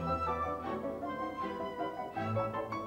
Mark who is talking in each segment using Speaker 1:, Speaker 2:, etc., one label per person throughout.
Speaker 1: Thank you.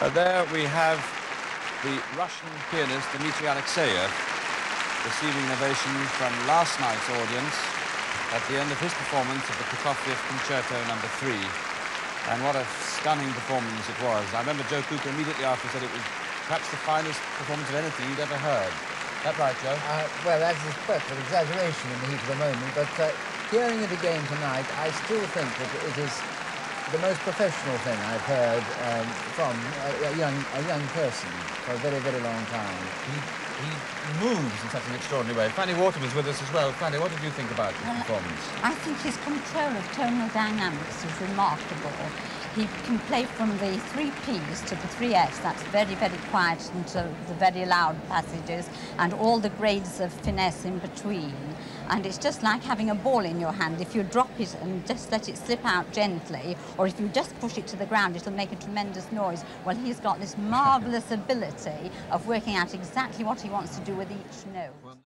Speaker 1: Uh, there we have the Russian pianist Dmitri Alexeev receiving an ovation from last night's audience at the end of his performance of the Prokofiev Concerto number three. And what a stunning performance it was. I remember Joe Cooper immediately after said it was perhaps the finest performance of anything he'd ever heard. That right, Joe?
Speaker 2: Uh, well, that is perhaps an exaggeration in the heat of the moment, but uh, hearing it again tonight, I still think that it is the most professional thing I've heard um, from a, a, young, a young person for a very, very long time.
Speaker 1: He, he moves in such an extraordinary way. Fanny Waterman is with us as well. Fanny, what did you think about his
Speaker 3: well,
Speaker 1: performance?
Speaker 3: I think his control of tonal dynamics is remarkable. He can play from the three Ps to the three Fs, that's very, very quiet, and to the very loud passages, and all the grades of finesse in between. And it's just like having a ball in your hand. If you drop it and just let it slip out gently, or if you just push it to the ground, it'll make a tremendous noise. Well, he's got this marvellous ability of working out exactly what he wants to do with each note.